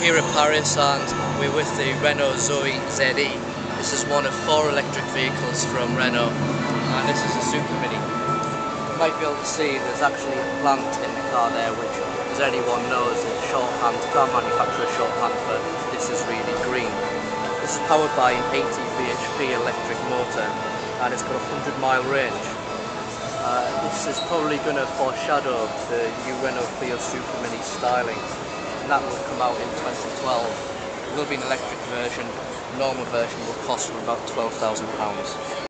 here at Paris and we're with the Renault Zoe ZE. This is one of four electric vehicles from Renault and this is a Super Mini. You might be able to see there's actually a plant in the car there which as anyone knows is shorthand, car manufacturer shorthand for this is really green. This is powered by an 80 bhp electric motor and it's got a 100 mile range. Uh, this is probably going to foreshadow the new Renault Clio Super Mini styling and that will come out in 2012. It will be an electric version, normal version will cost about £12,000.